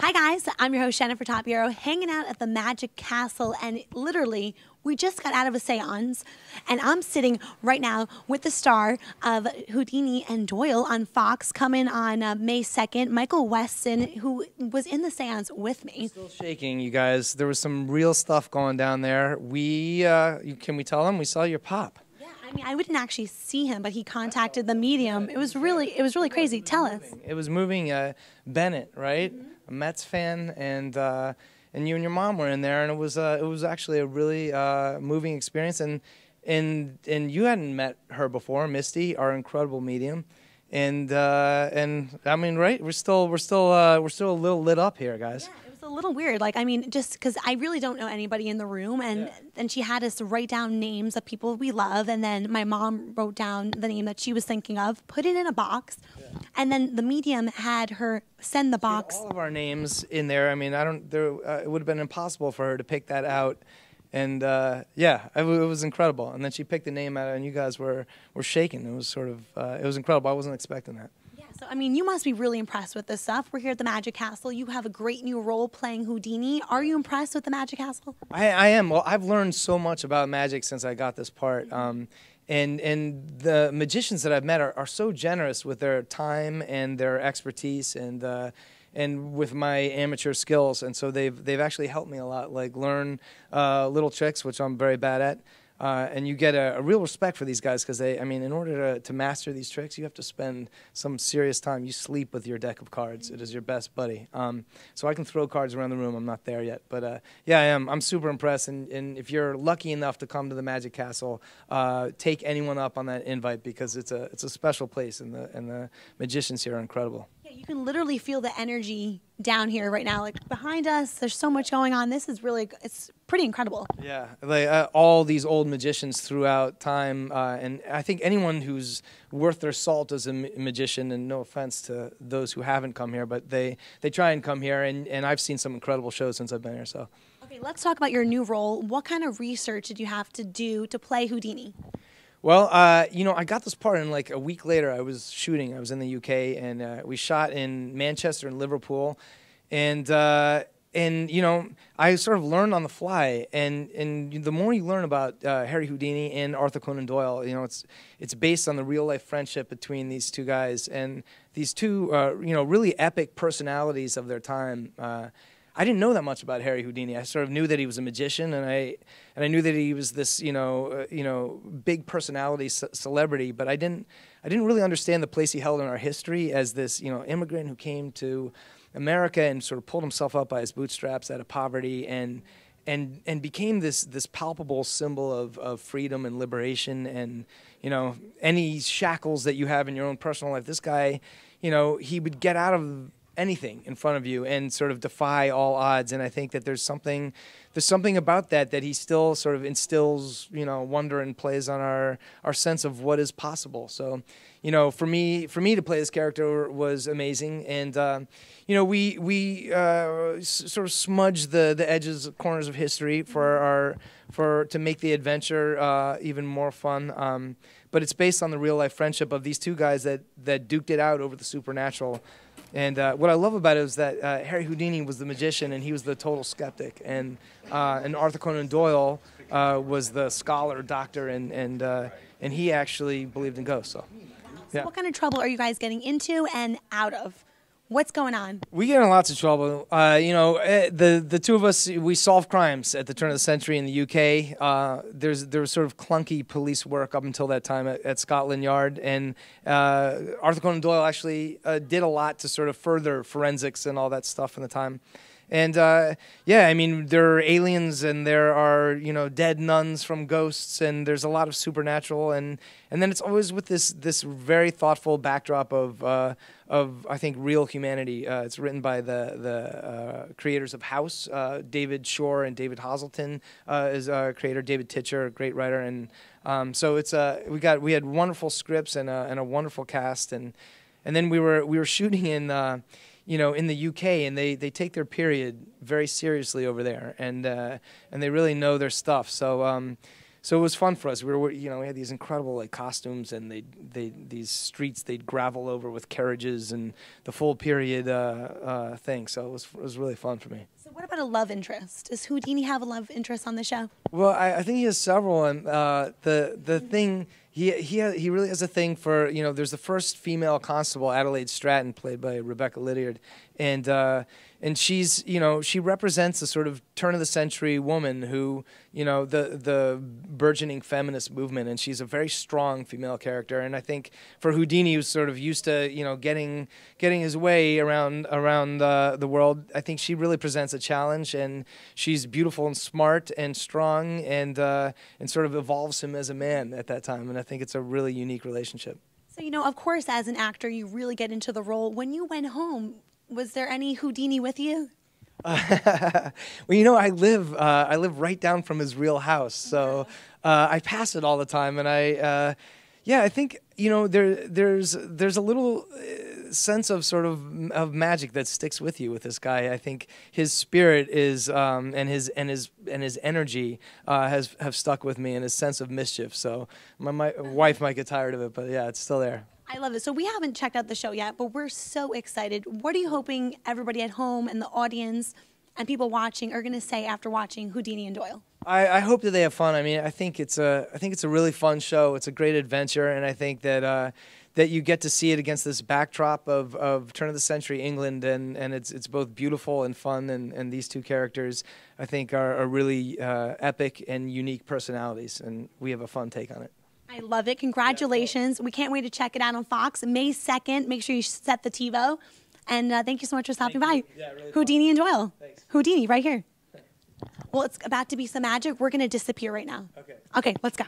Hi, guys. I'm your host, Jennifer Tapiero, hanging out at the Magic Castle. And literally, we just got out of a seance. And I'm sitting right now with the star of Houdini and Doyle on Fox coming on uh, May 2nd, Michael Weston, who was in the seance with me. Still shaking, you guys. There was some real stuff going down there. We, uh, can we tell them? We saw your pop. Yeah, I mean, I wouldn't actually see him, but he contacted the medium. It was really, it was really crazy. Tell us. It was moving. Uh, Bennett, right? Mm-hmm. A Mets fan, and uh, and you and your mom were in there, and it was uh, it was actually a really uh, moving experience. And and and you hadn't met her before, Misty, our incredible medium. And uh, and I mean, right? We're still we're still uh, we're still a little lit up here, guys. Yeah, little weird. Like, I mean, just because I really don't know anybody in the room, and Yeah. then she had us write down names of people we love, and then my mom wrote down the name that she was thinking of, put it in a box, and then the medium had her send the box. all of our names in there. I mean, I don't. There, uh, it would have been impossible for her to pick that out. And uh, yeah, it, it was incredible. And then she picked the name out, and you guys were were shaking. It was sort of uh, it was incredible. I wasn't expecting that. So I mean, you must be really impressed with this stuff. We're here at the Magic Castle. You have a great new role playing Houdini. Are you impressed with the Magic Castle? I, I am. Well, I've learned so much about magic since I got this part. Um, and and the magicians that I've met are, are so generous with their time and their expertise and uh, and with my amateur skills. And so they've they've actually helped me a lot, like learn uh, little tricks, which I'm very bad at. Uh, and you get a, a real respect for these guys because they, I mean, in order to, to master these tricks, you have to spend some serious time. You sleep with your deck of cards. It is your best buddy. Um, so I can throw cards around the room. I'm not there yet, but uh, yeah, I am. I'm super impressed. And, and if you're lucky enough to come to the Magic Castle, uh, take anyone up on that invite because it's a it's a special place, and the and the magicians here are incredible. You can literally feel the energy down here right now. Like behind us, there's so much going on. This is really, it's pretty incredible. Yeah, like uh, all these old magicians throughout time, uh, and I think anyone who's worth their salt as a ma- magician, and no offense to those who haven't come here, but they they try and come here, and, and I've seen some incredible shows since I've been here. So, Okay, let's talk about your new role. What kind of research did you have to do to play Houdini? Well, uh, you know, I got this part, and like a week later, I was shooting. I was in the UK, and uh, we shot in Manchester and Liverpool, and. Uh, and you know, I sort of learned on the fly, and and the more you learn about uh, Harry Houdini and Arthur Conan Doyle, you know, it's it's based on the real life friendship between these two guys and these two, uh, you know, really epic personalities of their time. I didn't know that much about Harry Houdini. I sort of knew that he was a magician, and I and I knew that he was this, you know, uh, you know, big personality ce- celebrity. But I didn't, I didn't really understand the place he held in our history as this, you know, immigrant who came to America and sort of pulled himself up by his bootstraps out of poverty and and and became this this palpable symbol of, of freedom and liberation and you know any shackles that you have in your own personal life this guy you know he would get out of anything in front of you and sort of defy all odds. And I think that there's something there's something about that that he still sort of instills you know wonder and plays on our our sense of what is possible. So you know for me for me to play this character was amazing. And uh, you know we we uh, sort of smudge the the edges corners of history for our for to make the adventure uh, even more fun. Um, but it's based on the real life friendship of these two guys that that duked it out over the supernatural and uh, what I love about it is that uh, Harry Houdini was the magician and he was the total skeptic, and uh, and Arthur Conan Doyle uh, was the scholar, doctor, and and uh, and he actually believed in ghosts. So, So what kind of trouble are you guys getting into and out of? What's going on? we get in lots of trouble. Uh, you know, eh, the the two of us we solve crimes at the turn of the century in the UK. Uh, there's there was sort of clunky police work up until that time at, at Scotland Yard, and uh, Arthur Conan Doyle actually uh, did a lot to sort of further forensics and all that stuff in the time. And uh, yeah, I mean, there are aliens and there are you know dead nuns from ghosts, and there's a lot of supernatural, and and then it's always with this this very thoughtful backdrop of uh, of I think real humanity. Uh, it's written by the the uh, creators of House, uh, David Shore and David Hoselton uh, is our creator. David Titcher, a great writer, and um, so it's uh, we got we had wonderful scripts and a, and a wonderful cast, and and then we were we were shooting in. You know, in the UK, and they, they take their period very seriously over there, and uh, and they really know their stuff. So um, so it was fun for us. We were, you know, we had these incredible like costumes, and they, they, these streets they'd gravel over with carriages and the full period uh, uh, thing. So it was, it was really fun for me. So what about a love interest? Does Houdini have a love interest on the show? Well, I, I think he has several, and uh, the the thing he he he really has a thing for you know. There's the first female constable, Adelaide Stratton, played by Rebecca Liddiard, and uh, and she's you know she represents a sort of turn of the century woman who you know the the burgeoning feminist movement, and she's a very strong female character. And I think for Houdini, who's sort of used to you know getting getting his way around around the the world, I think she really presents a challenge, and she's beautiful and smart and strong, and uh, and sort of evolves him as a man at that time. And think it's a really unique relationship. So, you know, of course, as an actor, you really get into the role. When you went home, was there any Houdini with you? well, you know, I live uh, I live right down from his real house, so uh, I pass it all the time, and I, uh, yeah, I think you know there there's there's a little uh, sense of sort of of magic that sticks with you with this guy. I think his spirit is um, and his and his and his energy uh, has have stuck with me, and his sense of mischief. So my, my wife might get tired of it, but yeah, it's still there. I love it. So we haven't checked out the show yet, but we're so excited. What are you hoping everybody at home and the audience and people watching are going to say after watching Houdini and Doyle? I, I, hope that they have fun. I mean, I think it's a I think it's a really fun show. It's a great adventure, and I think that uh, that you get to see it against this backdrop of, of turn of the century England, and, and it's it's both beautiful and fun. And, and these two characters, I think, are, are really uh, epic and unique personalities, and we have a fun take on it. I love it. Congratulations. We can't wait to check it out on Fox May 2nd. Make sure you set the TiVo. And uh, thank you so much for stopping thank by. Yeah, really Houdini fun. and Doyle. Thanks. Houdini, right here. Well, it's about to be some magic. We're going to disappear right now. Okay. Okay, let's go.